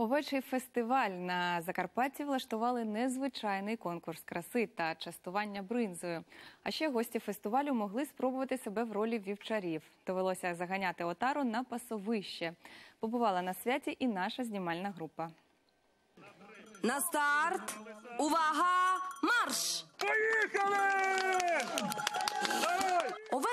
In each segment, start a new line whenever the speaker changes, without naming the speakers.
Овечий фестиваль на Закарпатті влаштували незвичайний конкурс краси та частування бринзою. А ще гості фестивалю могли спробувати себе в ролі вівчарів. Довелося заганяти отару на пасовище. Побувала на святі і наша знімальна група.
На старт! Увага!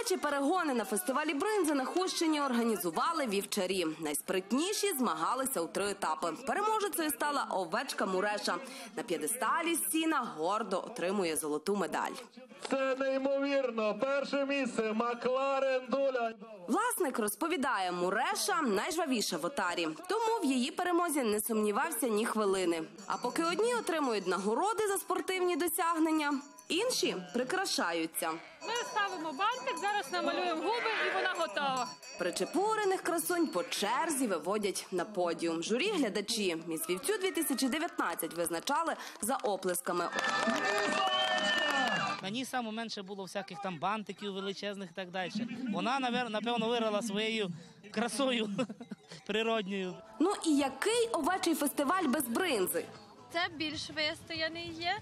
Овечі перегони на фестивалі бринзи на Хущині організували вівчарі. Найспритніші змагалися у три етапи. Переможецею стала овечка Муреша. На п'єдесталі сіна гордо отримує золоту медаль.
Це неймовірно. Перше місце Макларен Дуля.
Власник розповідає, Муреша найжвавіша в отарі, тому в її перемозі не сумнівався ні хвилини. А поки одні отримують нагороди за спортивні досягнення, інші прикрашаються.
Ми ставимо бантик, зараз намалюємо губи і вона готова.
Причепурених красунь по черзі виводять на подіум. Журі глядачі міс вівцю 2019 визначали за оплесками.
На ній саме менше було всяких там бантиків величезних і так далі. Вона, навер- напевно, виграла своєю красою природньою.
Ну і який овечий фестиваль без бринзи?
Це більш вистояний є,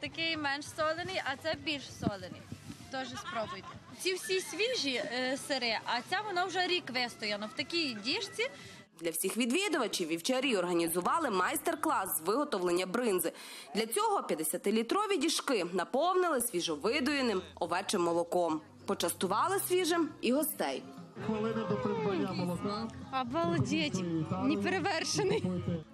такий менш солений, а це більш солений. Теж спробуйте. Ці всі свіжі е, сири, а ця вона вже рік вистояна. В такій діжці
Для всіх відвідувачів вівчарі організували майстер-клас з виготовлення бринзи. Для цього 50-літрові діжки наповнили свіжовидоєним овечим молоком. Почастували свіжим і гостей.
Хвилини до.
Обалдеть, неперевершений.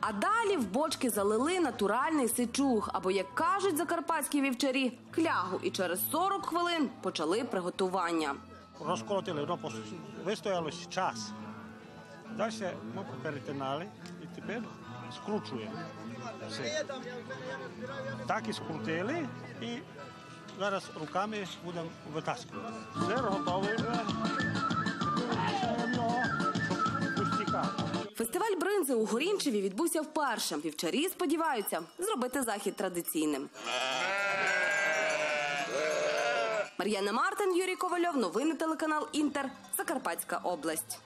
А далі в бочки залили натуральний сичуг, або, як кажуть закарпатські вівчарі, клягу. І через 40 хвилин почали приготування.
розколотили, воно пос- вистоялось час. Далі ми перетинали і тепер скручуємо. Все. Так і скрутили і зараз руками будемо витаскувати. Сир готовий
Фестиваль бринзи у Горінчеві відбувся вперше. Вівчарі сподіваються зробити захід традиційним. Мар'яна Мартин, Юрій Ковальов. Новини телеканал Інтер. Закарпатська область.